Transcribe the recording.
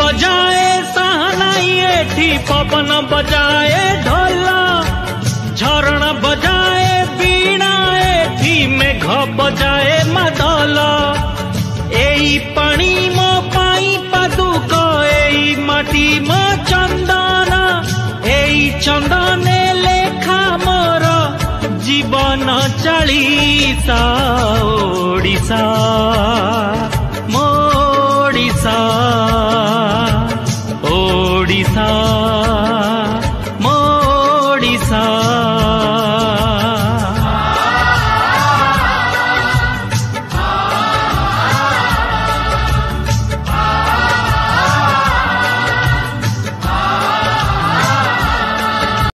ବଜାଏ ସାହାନାଇ ଏଠି ପବନ ବଜାଏ ଢୋଲ ଝରଣା ବଜାଏ ବୀଣା ଏଠି ମେଘ ବଜାଏ ମାଦଲ ଏଇ ପାଣି ମୋ ପାଇଁ ପାଦୁକ ଏଇ ମାଟି ମୋ ଚନ୍ଦନ ଏଇ ଚନ୍ଦନେ ଲେଖା ମୋର ଜୀବନ ଚାଳିଶା ଓଡ଼ିଶା ମୋ ଓଡ଼ିଶା